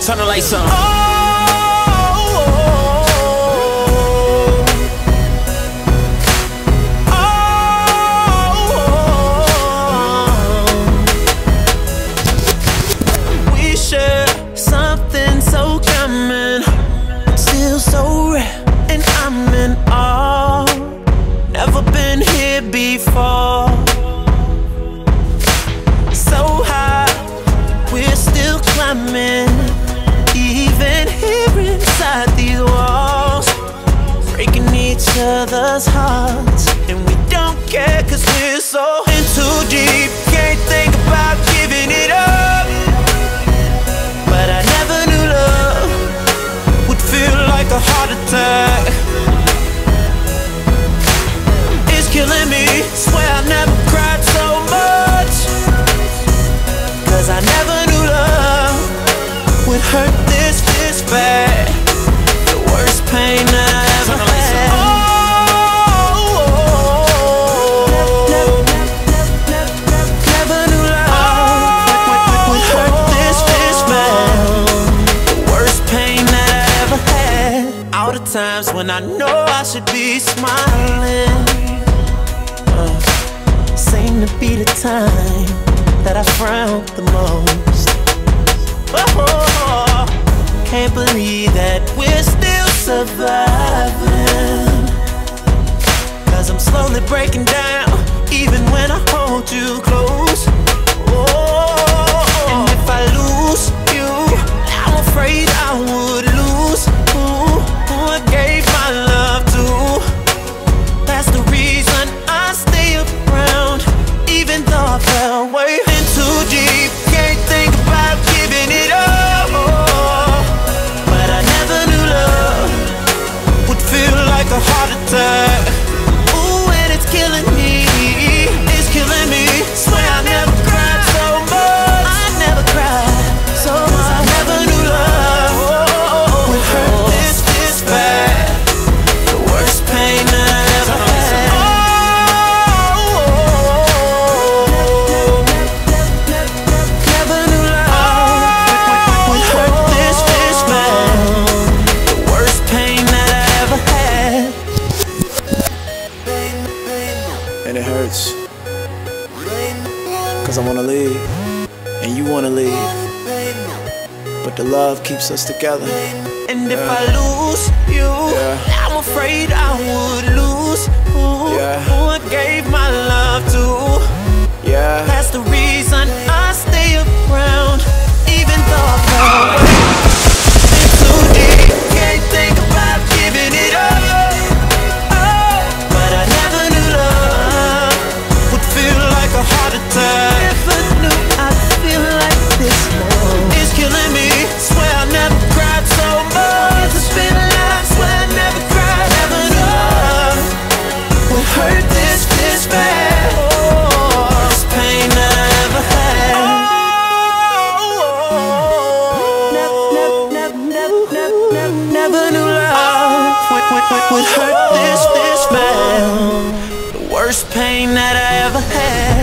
Turn the lights on. We share other's hearts, and we don't care 'cause we're so in too deep. Can't think about giving it up. But I never knew love would feel like a heart attack. It's killing me. Swear I never cried so much. Cause I never knew love would hurt times when I know I should be smiling, uh, seem to be the time that I frown the most. Oh, can't believe that we're still surviving. Cause I'm slowly breaking down, even when I hold you close. And you wanna leave. But the love keeps us together. And if I lose you, Yeah. I'm afraid I would Never knew love would, hurt this, this bad. The worst pain that I ever had.